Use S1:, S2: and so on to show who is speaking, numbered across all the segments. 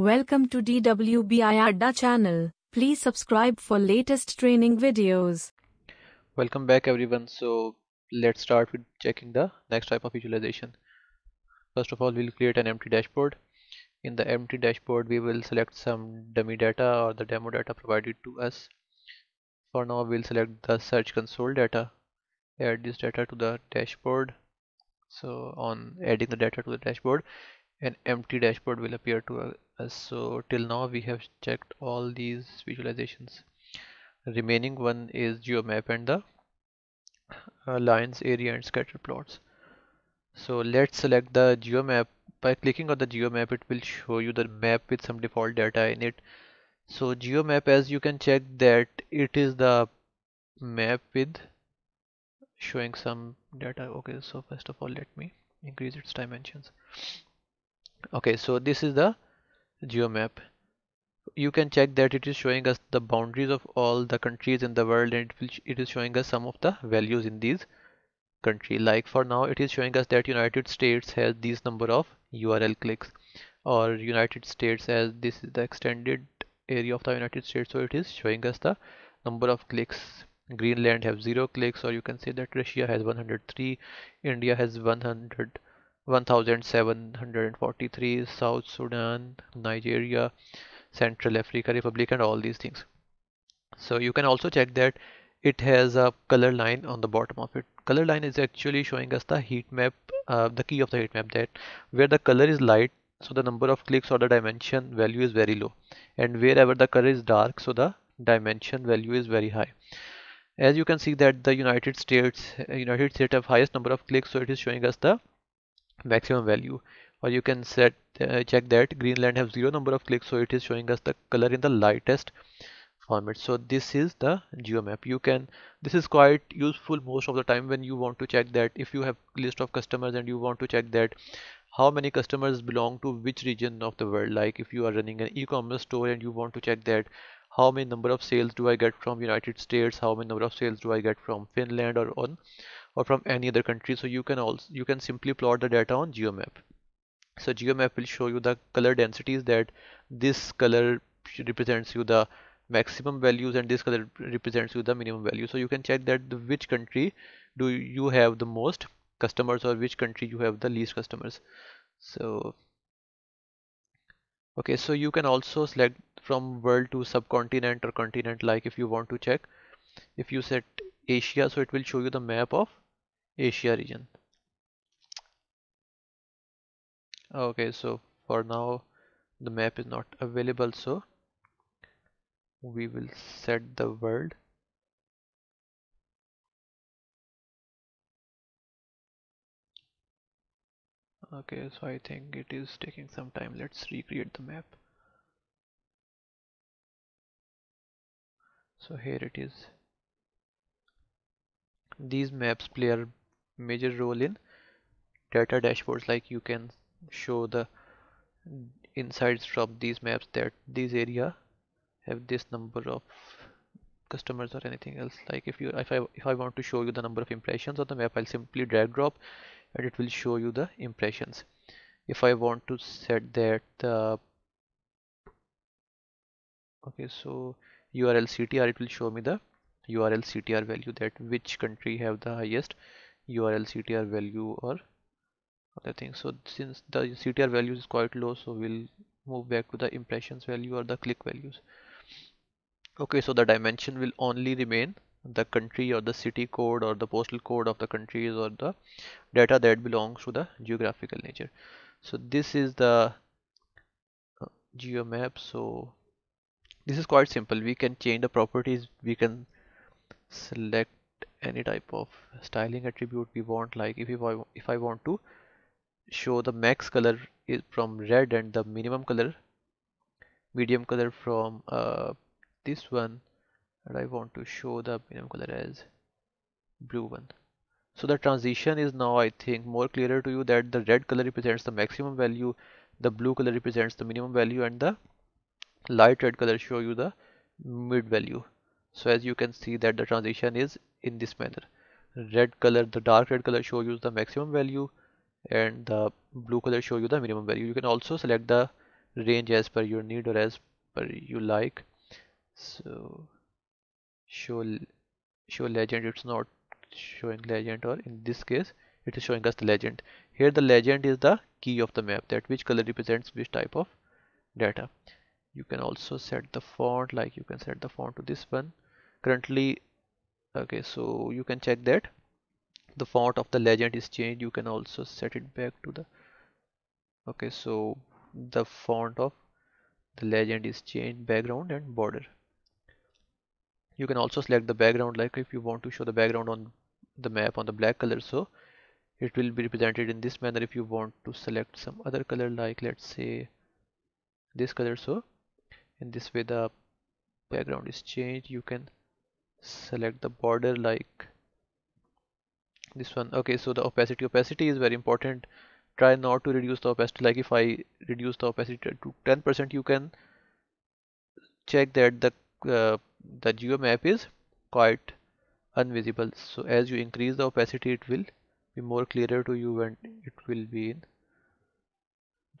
S1: Welcome to DWBI Adda channel. Please subscribe for latest training videos.
S2: Welcome back everyone. So let's start with checking the next type of visualization. First of all, we'll create an empty dashboard. In the empty dashboard, we will select some dummy data or the demo data provided to us. For now, we'll select the search console data. Add this data to the dashboard. So on adding the data to the dashboard, an empty dashboard will appear to us. So till now, we have checked all these visualizations. remaining one is geomap and the uh, lines area and scatter plots. So let's select the geomap. By clicking on the geomap it will show you the map with some default data in it. So geomap as you can check that it is the map with showing some data. Okay so first of all let me increase its dimensions okay so this is the geomap. You can check that it is showing us the boundaries of all the countries in the world and it is showing us some of the values in these country. Like for now it is showing us that United States has these number of URL clicks or United States as this is the extended area of the United States. So it is showing us the number of clicks. Greenland have zero clicks or you can say that Russia has 103 India has 100 1743 South Sudan Nigeria Central Africa Republic and all these things. So you can also check that it has a color line on the bottom of it. Color line is actually showing us the heat map uh, the key of the heat map that where the color is light so the number of clicks or the dimension value is very low. And wherever the color is dark so the dimension value is very high. As you can see that the United States United States have highest number of clicks so it is showing us the maximum value. Or you can set uh, check that Greenland have zero number of clicks so it is showing us the color in the lightest format. So this is the geomap. You can this is quite useful most of the time when you want to check that. If you have list of customers and you want to check that how many customers belong to which region of the world? Like if you are running an e-commerce store and you want to check that how many number of sales do I get from United States? How many number of sales do I get from Finland or on or from any other country. So you can also you can simply plot the data on geomap. So geomap will show you the color densities that this color represents you the maximum values and this color represents you the minimum value. So you can check that which country do you have the most customers or which country you have the least customers. So okay so you can also select from world to subcontinent or continent like if you want to check. If you set Asia so it will show you the map of Asia region. Okay so for now the map is not available so we will set the world. Okay so I think it is taking some time. Let's recreate the map. So here it is. These maps play a major role in data dashboards like you can show the insights from these maps that this area have this number of customers or anything else. Like if you if I if I want to show you the number of impressions on the map I'll simply drag drop and it will show you the impressions. If I want to set that uh, okay so URL CTR it will show me the URL CTR value that which country have the highest URL CTR value or other things. So since the CTR value is quite low so we'll move back to the impressions value or the click values. Okay so the dimension will only remain the country or the city code or the postal code of the countries or the data that belongs to the geographical nature. So this is the uh, geomap. So this is quite simple. We can change the properties. We can select any type of styling attribute we want like if, I if I want to show the max color is from red and the minimum color medium color from uh, this one and I want to show the minimum color as blue one. So the transition is now I think more clearer to you that the red color represents the maximum value the blue color represents the minimum value and the light red color show you the mid value. So as you can see that the transition is in this manner. Red color the dark red color show you the maximum value and the blue color show you the minimum value. You can also select the range as per your need or as per you like. So show show legend. It's not showing legend or in this case it is showing us the legend. Here the legend is the key of the map that which color represents which type of data. You can also set the font like you can set the font to this one. Currently okay so you can check that. The font of the legend is changed. You can also set it back to the okay so the font of the legend is changed background and border. You can also select the background like if you want to show the background on the map on the black color so it will be represented in this manner. If you want to select some other color like let's say this color so in this way the background is changed. You can select the border like this one. Okay so the opacity opacity is very important. Try not to reduce the opacity. Like if I reduce the opacity to 10% you can check that the uh, the geomap is quite invisible so as you increase the opacity it will be more clearer to you and it will be in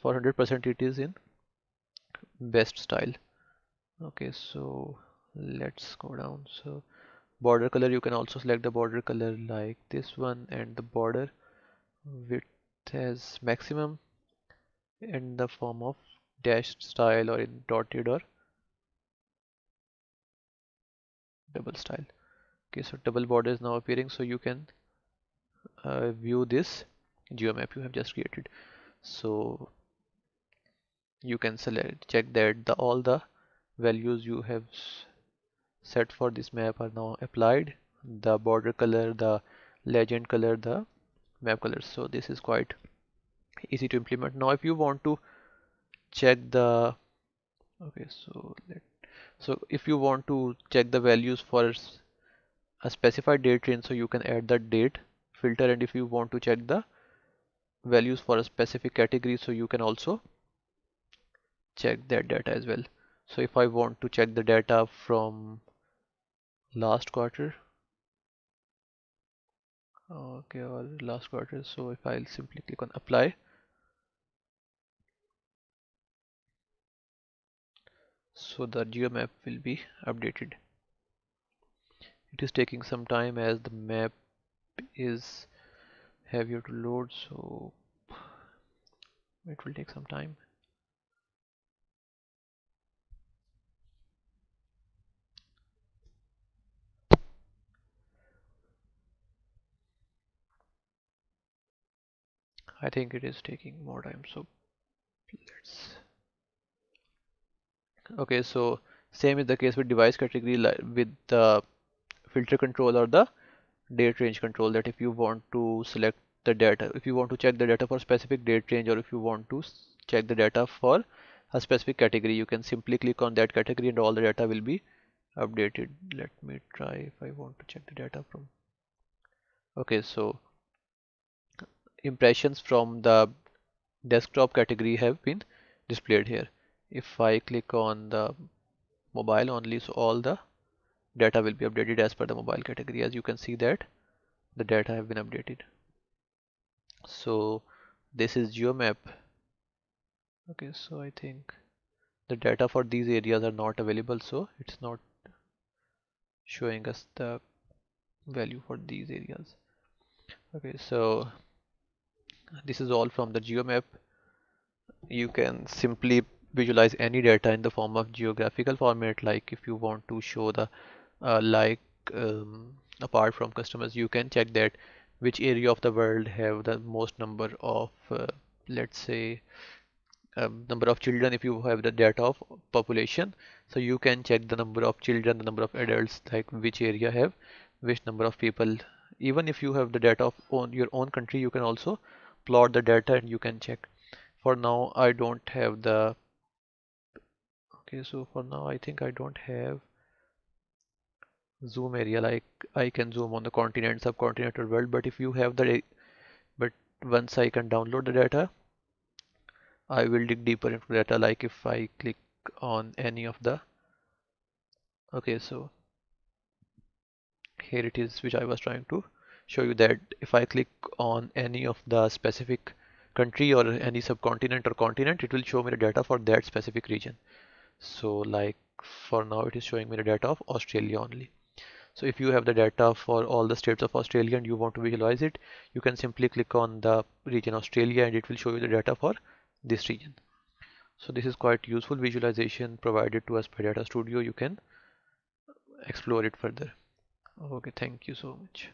S2: for 100% it is in best style. Okay so let's go down. So border color you can also select the border color like this one and the border width has maximum in the form of dashed style or in dotted or double style. Okay so double border is now appearing. So you can uh, view this geomap you have just created. So you can select check that the all the values you have set for this map are now applied. The border color the legend color the map color. So this is quite easy to implement. Now if you want to check the okay so let so if you want to check the values for a specified date range so you can add the date filter. And if you want to check the values for a specific category so you can also check that data as well. So if I want to check the data from last quarter. Okay or last quarter so if I'll simply click on apply. So the geomap will be updated. It is taking some time as the map is heavier to load so it will take some time I think it is taking more time so let's okay so same is the case with device category with the filter control or the date range control that if you want to select the data if you want to check the data for specific date range or if you want to check the data for a specific category you can simply click on that category and all the data will be updated. Let me try if I want to check the data from okay so impressions from the desktop category have been displayed here. If I click on the mobile only so all the data will be updated as per the mobile category as you can see that the data have been updated. So this is geomap. Okay so I think the data for these areas are not available so it's not showing us the value for these areas. Okay so this is all from the geomap. You can simply visualize any data in the form of geographical format like if you want to show the uh, like um, apart from customers you can check that which area of the world have the most number of uh, let's say um, number of children if you have the data of population. So you can check the number of children the number of adults like which area have which number of people. Even if you have the data of own, your own country you can also plot the data and you can check. For now I don't have the okay so for now I think I don't have zoom area. Like I can zoom on the continent subcontinent or world but if you have the but once I can download the data I will dig deeper into data like if I click on any of the okay so here it is which I was trying to show you that if I click on any of the specific country or any subcontinent or continent it will show me the data for that specific region. So like for now it is showing me the data of Australia only. So if you have the data for all the states of Australia and you want to visualize it you can simply click on the region Australia and it will show you the data for this region. So this is quite useful visualization provided to us by data studio. You can explore it further. Okay thank you so much